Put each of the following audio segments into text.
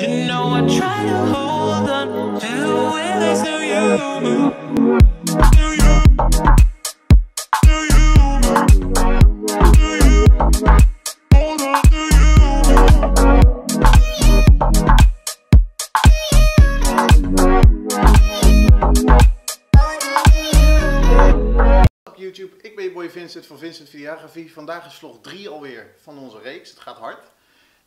You know I try to hold on to the you you. You you. YouTube, ik ben je boy Vincent van Vincent Videografie. Vandaag is vlog 3 alweer van onze reeks. Het gaat hard.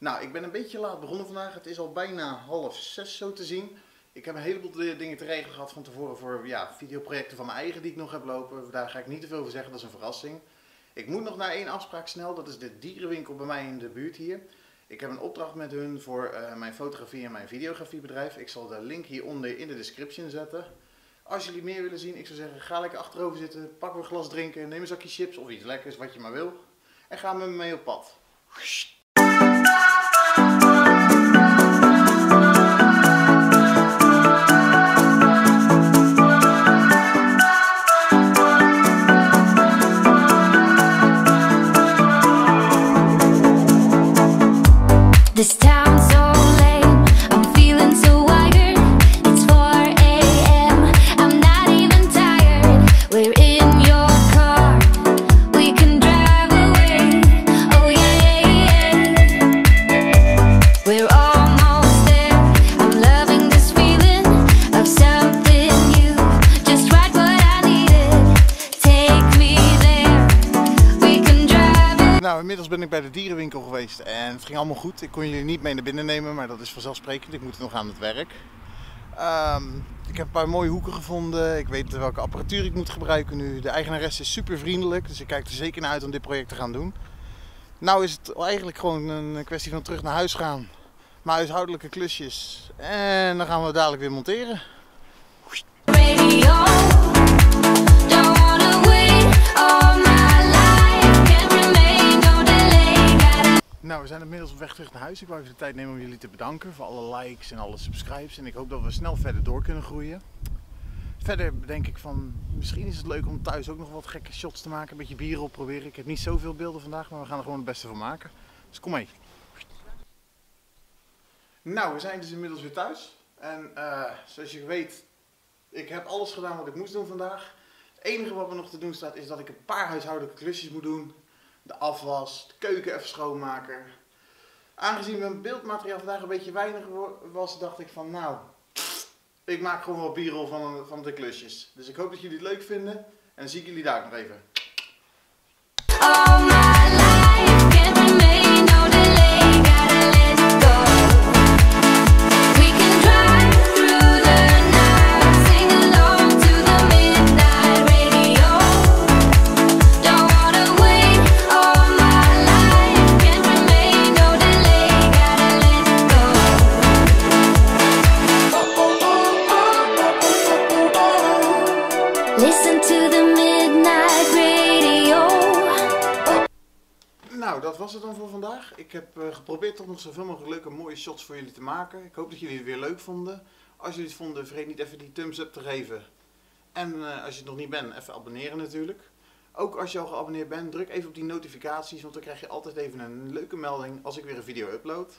Nou, ik ben een beetje laat begonnen vandaag. Het is al bijna half zes zo te zien. Ik heb een heleboel di- dingen te regelen gehad van tevoren voor ja, videoprojecten van mijn eigen die ik nog heb lopen. Daar ga ik niet te veel over zeggen, dat is een verrassing. Ik moet nog naar één afspraak snel, dat is de dierenwinkel bij mij in de buurt hier. Ik heb een opdracht met hun voor eh, mijn fotografie en mijn videografiebedrijf. Ik zal de link hieronder in de description zetten. Als jullie meer willen zien, ik zou zeggen, ga lekker achterover zitten, pak een glas drinken, neem een zakje chips of iets lekkers, wat je maar wil. En ga met me mee op pad. This time. Nou, inmiddels ben ik bij de dierenwinkel geweest en het ging allemaal goed. Ik kon jullie niet mee naar binnen nemen, maar dat is vanzelfsprekend. Ik moet nog aan het werk. Ehm, ik heb een paar mooie hoeken gevonden. Ik weet welke apparatuur ik moet gebruiken nu. De eigenares is super vriendelijk, dus ik kijk er zeker naar uit om dit project te gaan doen. Nou is het eigenlijk gewoon een kwestie van terug naar huis gaan. Mijn huishoudelijke klusjes. En dan gaan we dadelijk weer monteren. We zijn inmiddels op weg terug naar huis. Ik wou even de tijd nemen om jullie te bedanken voor alle likes en alle subscribes. En ik hoop dat we snel verder door kunnen groeien. Verder denk ik van, misschien is het leuk om thuis ook nog wat gekke shots te maken. Een beetje bieren op proberen. Ik heb niet zoveel beelden vandaag, maar we gaan er gewoon het beste van maken. Dus kom mee. Nou, we zijn dus inmiddels weer thuis. En eh, zoals je weet, ik heb alles gedaan wat ik moest doen vandaag. Het enige wat me nog te doen staat is dat ik een paar huishoudelijke klusjes moet doen. De afwas, de keuken even schoonmaken. Aangezien mijn beeldmateriaal vandaag een beetje weinig was, dacht ik van nou, ik maak gewoon wel b-roll van, van de klusjes. Dus ik hoop dat jullie het leuk vinden. En zie ik jullie daar nog even. Listen to the midnight radio. Nou, dat was het dan voor vandaag. Ik heb eh, geprobeerd toch nog zoveel mogelijk leuke mooie shots voor jullie te maken. Ik hoop dat jullie het weer leuk vonden. Als jullie het vonden, vergeet niet even die thumbs up te geven. En eh, als je het nog niet bent, even abonneren natuurlijk. Ook als je al geabonneerd bent, druk even op die notificaties, want dan krijg je altijd even een leuke melding als ik weer een video upload.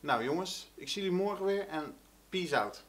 Nou jongens, ik zie jullie morgen weer en peace out.